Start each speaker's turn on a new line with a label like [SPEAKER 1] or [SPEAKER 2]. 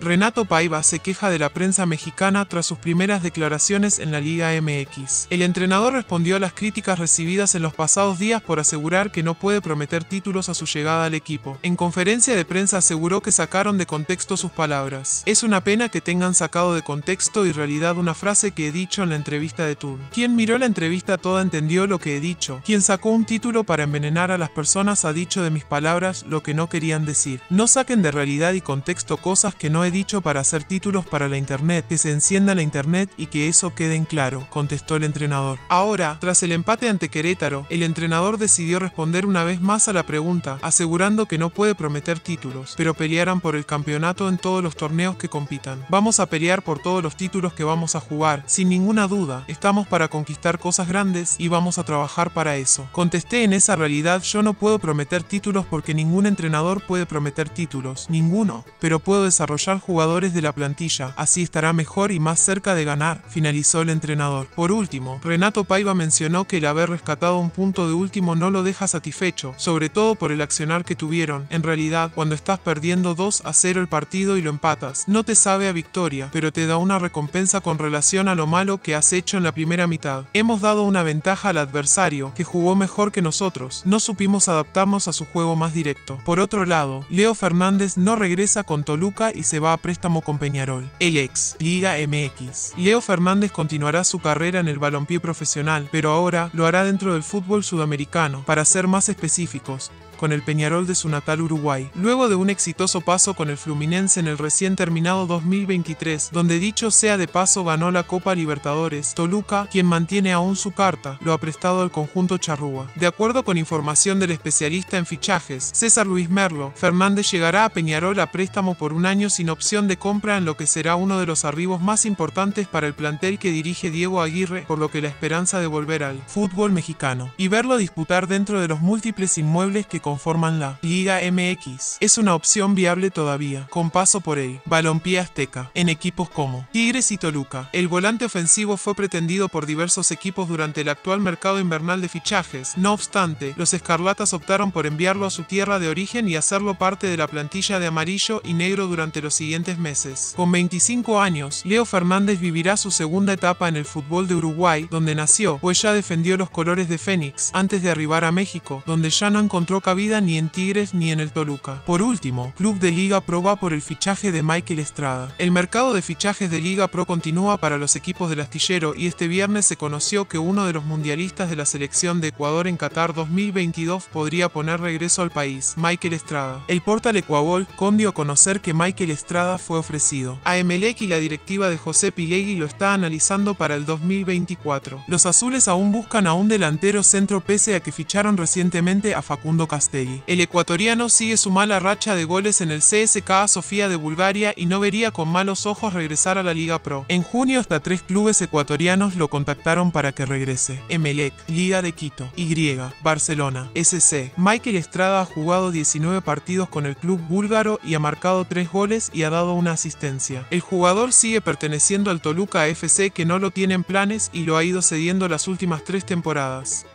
[SPEAKER 1] Renato Paiva se queja de la prensa mexicana tras sus primeras declaraciones en la Liga MX. El entrenador respondió a las críticas recibidas en los pasados días por asegurar que no puede prometer títulos a su llegada al equipo. En conferencia de prensa aseguró que sacaron de contexto sus palabras. Es una pena que tengan sacado de contexto y realidad una frase que he dicho en la entrevista de Tour. Quien miró la entrevista toda entendió lo que he dicho. Quien sacó un título para envenenar a las personas ha dicho de mis palabras lo que no querían decir. No saquen de realidad y contexto cosas que no he dicho para hacer títulos para la internet, que se encienda la internet y que eso quede en claro, contestó el entrenador. Ahora, tras el empate ante Querétaro, el entrenador decidió responder una vez más a la pregunta, asegurando que no puede prometer títulos, pero pelearán por el campeonato en todos los torneos que compitan. Vamos a pelear por todos los títulos que vamos a jugar, sin ninguna duda, estamos para conquistar cosas grandes y vamos a trabajar para eso. Contesté en esa realidad, yo no puedo prometer títulos porque ningún entrenador puede prometer títulos, ninguno, pero puedo desarrollar jugadores de la plantilla, así estará mejor y más cerca de ganar, finalizó el entrenador. Por último, Renato Paiva mencionó que el haber rescatado un punto de último no lo deja satisfecho, sobre todo por el accionar que tuvieron. En realidad, cuando estás perdiendo 2 a 0 el partido y lo empatas, no te sabe a victoria, pero te da una recompensa con relación a lo malo que has hecho en la primera mitad. Hemos dado una ventaja al adversario, que jugó mejor que nosotros, no supimos adaptarnos a su juego más directo. Por otro lado, Leo Fernández no regresa con Toluca y se va a préstamo con Peñarol. El ex, Liga MX. Leo Fernández continuará su carrera en el balompié profesional, pero ahora lo hará dentro del fútbol sudamericano. Para ser más específicos, con el Peñarol de su natal Uruguay, luego de un exitoso paso con el Fluminense en el recién terminado 2023, donde dicho sea de paso ganó la Copa Libertadores, Toluca, quien mantiene aún su carta, lo ha prestado al conjunto charrúa. De acuerdo con información del especialista en fichajes, César Luis Merlo, Fernández llegará a Peñarol a préstamo por un año sin opción de compra en lo que será uno de los arribos más importantes para el plantel que dirige Diego Aguirre, por lo que la esperanza de volver al fútbol mexicano y verlo disputar dentro de los múltiples inmuebles que conforman la Liga MX. Es una opción viable todavía, con paso por el Balompié Azteca, en equipos como Tigres y Toluca. El volante ofensivo fue pretendido por diversos equipos durante el actual mercado invernal de fichajes. No obstante, los Escarlatas optaron por enviarlo a su tierra de origen y hacerlo parte de la plantilla de amarillo y negro durante los siguientes meses. Con 25 años, Leo Fernández vivirá su segunda etapa en el fútbol de Uruguay, donde nació, pues ya defendió los colores de Fénix, antes de arribar a México, donde ya no encontró cabida ni en Tigres ni en el Toluca. Por último, Club de Liga Pro va por el fichaje de Michael Estrada. El mercado de fichajes de Liga Pro continúa para los equipos del astillero y este viernes se conoció que uno de los mundialistas de la selección de Ecuador en Qatar 2022 podría poner regreso al país, Michael Estrada. El portal Ecuabol condió a conocer que Michael Estrada fue ofrecido. A Emelec y la directiva de José Pilegui lo está analizando para el 2024. Los azules aún buscan a un delantero centro pese a que ficharon recientemente a Facundo Castillo. El ecuatoriano sigue su mala racha de goles en el CSKA Sofía de Bulgaria y no vería con malos ojos regresar a la Liga Pro. En junio hasta tres clubes ecuatorianos lo contactaron para que regrese. Emelec, Liga de Quito, Y, Barcelona, SC. Michael Estrada ha jugado 19 partidos con el club búlgaro y ha marcado 3 goles y ha dado una asistencia. El jugador sigue perteneciendo al Toluca FC que no lo tiene en planes y lo ha ido cediendo las últimas tres temporadas.